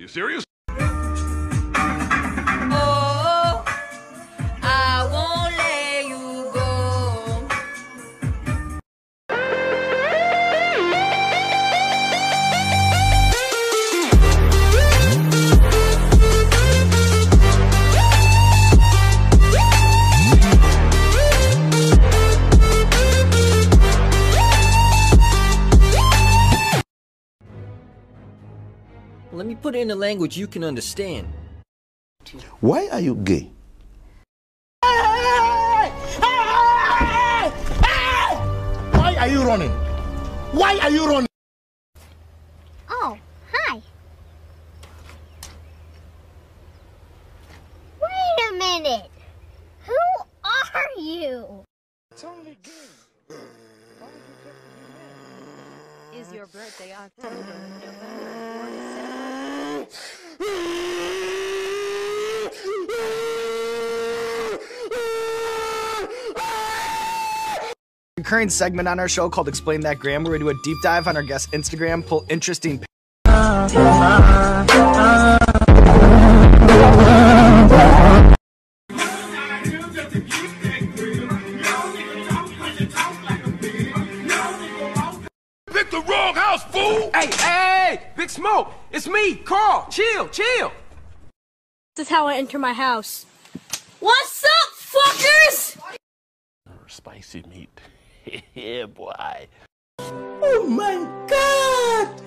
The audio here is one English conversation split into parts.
you serious? Let me put it in a language you can understand. Why are you gay? Why are you running? Why are you running? Oh, hi. Wait a minute. Who are you? It's only gay. Is your birthday October, November, recurring segment on our show called Explain That Gram, where we do a deep dive on our guest Instagram, pull interesting. Pick the wrong house, fool! Hey, hey, Big Smoke, it's me, Carl. Chill, chill. This is how I enter my house. What's up, fuckers? Spicy meat. yeah, boy. Oh my god!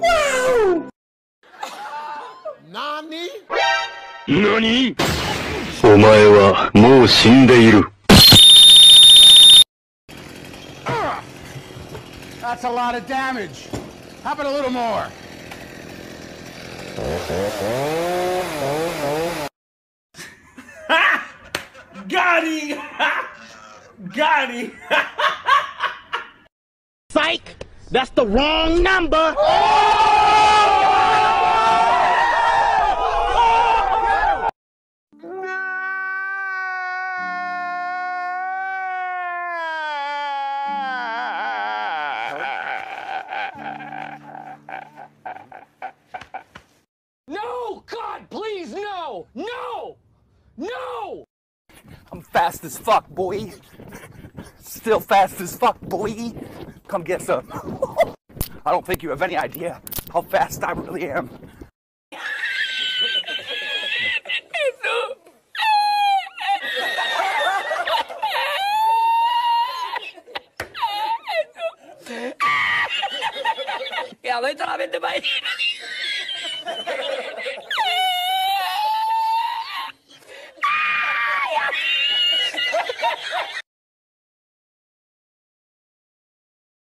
Wow! Nani? 何お前はもう死んでいる。 That's a lot of damage. How about a little more? Got him! Got him! Psych! That's the wrong number! Oh! No! God, please, no! No! No! I'm fast as fuck, boy. Still fast as fuck, boy. Come get some. I don't think you have any idea how fast I really am. Ya, vete a la mente para ahí.